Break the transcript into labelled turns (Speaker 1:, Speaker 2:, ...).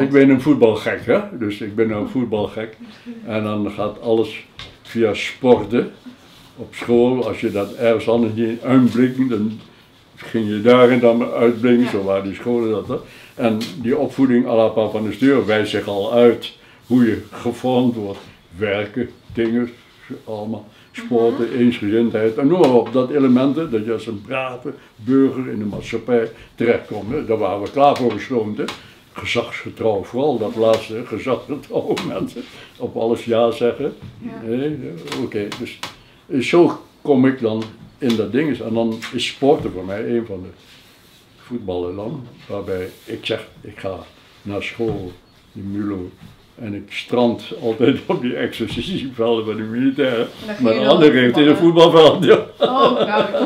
Speaker 1: Ik ben een voetbalgek, hè? dus ik ben een voetbalgek. En dan gaat alles via sporten. Op school, als je dat ergens anders niet uitblinkt, dan ging je daarin dan uitblinken, zo waren die scholen dat. hè. En die opvoeding à la Papa van de Stuur wijst zich al uit hoe je gevormd wordt. Werken, dingen, allemaal. Sporten, eensgezindheid en noem maar op. Dat elementen, dat je als een brave burger in de maatschappij terechtkomt. hè. Daar waren we klaar voor gestroomd. Gezagsgetrouw, vooral dat laatste, gezagsgetrouw mensen. Op alles ja zeggen. Nee, Oké, dus eh, zo kom ik dan in dat ding. En dan is sporten voor mij een van de voetballen dan. Waarbij ik zeg, ik ga naar school, die MULO. En ik strand altijd op die exercitievelden van de militairen. Maar de
Speaker 2: dan
Speaker 1: andere heeft in een voetbalveld. Ja.
Speaker 2: Oh, nou,